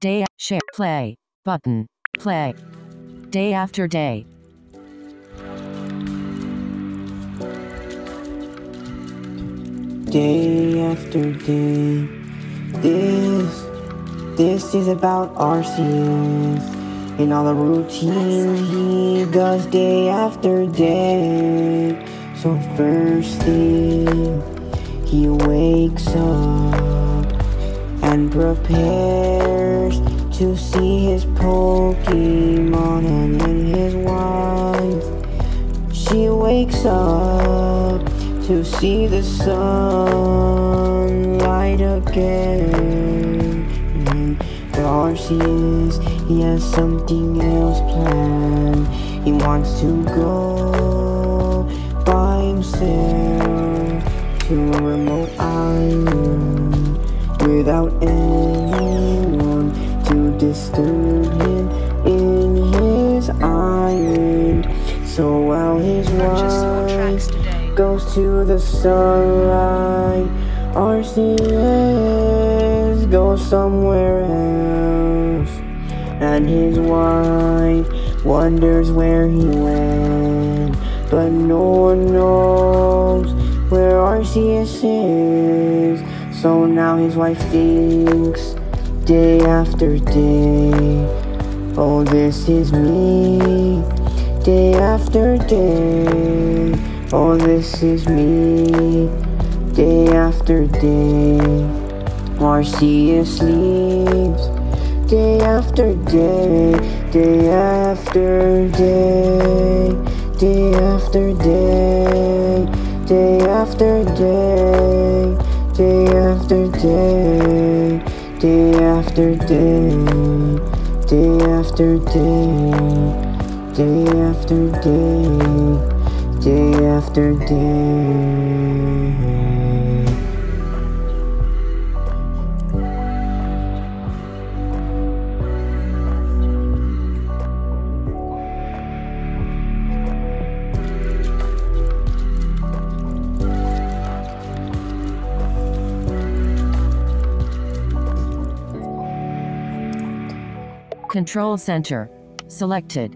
Day share play button play day after day day after day. This, this is about Arceus and all the routines he does day after day. So first thing, he wakes up prepares to see his Pokemon and then his wife. She wakes up to see the sun light again. But Arceus, he has something else planned. He wants to go by himself to a remote island without anyone to disturb him in his island. So while his Purchase wife tracks today. goes to the sunlight. Arceus goes somewhere else. And his wife wonders where he went. But no one knows where Arceus is. So now his wife thinks day after day. Oh, this is me, day after day. Oh, this is me, day after day. Arceus sleeps, day after day, day after day, day after day, day after day, day after day, day after day, day after day, day after day, day after day. Control center. Selected